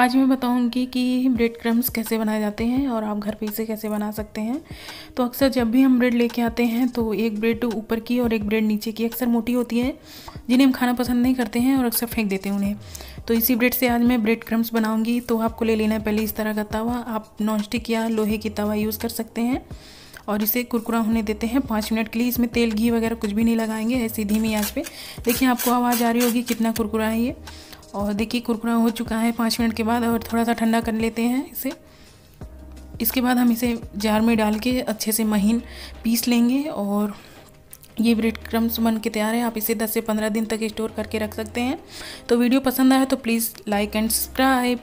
आज मैं बताऊँगी कि ब्रेड क्रम्स कैसे बनाए जाते हैं और आप घर पे इसे कैसे बना सकते हैं। तो अक्सर जब भी हम ब्रेड लेके आते हैं तो एक ब्रेड ऊपर की और एक ब्रेड नीचे की अक्सर मोटी होती है, जिन्हें हम खाना पसंद नहीं करते हैं और अक्सर फेंक देते हैं उन्हें। तो इसी ब्रेड से आज मैं ब्रेड क्रम्स बनाऊँगी। तो आपको ले लेना है पहले इस तरह का तवा। आप नॉन स्टिक या लोहे की तवा यूज़ कर सकते हैं और इसे कुरकुरा होने देते हैं पाँच मिनट के लिए। इसमें तेल, घी वगैरह कुछ भी नहीं लगाएँगे, ऐसी धीमी आँच पे। देखिए, आपको आवाज़ आ रही होगी, कितना कुरकुरा है ये। और देखिए कुरकुरा हो चुका है पाँच मिनट के बाद और थोड़ा सा ठंडा कर लेते हैं इसे। इसके बाद हम इसे जार में डाल के अच्छे से महीन पीस लेंगे और ये ब्रेड क्रम्स बन के तैयार है। आप इसे 10 से 15 दिन तक स्टोर करके रख सकते हैं। तो वीडियो पसंद आया तो प्लीज़ लाइक एंड सब्सक्राइब।